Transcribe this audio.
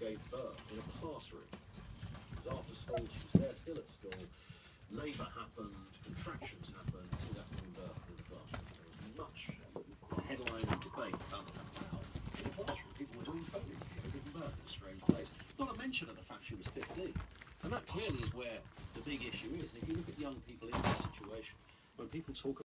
gave birth in a classroom. After school, she was there still at school. Labour happened, contractions happened, she that birth in the classroom. There was much headline and debate about in a classroom people were doing Foley, giving birth in a strange place. Not a mention of the fact she was 15. And that clearly is where the big issue is. And If you look at young people in that situation, when people talk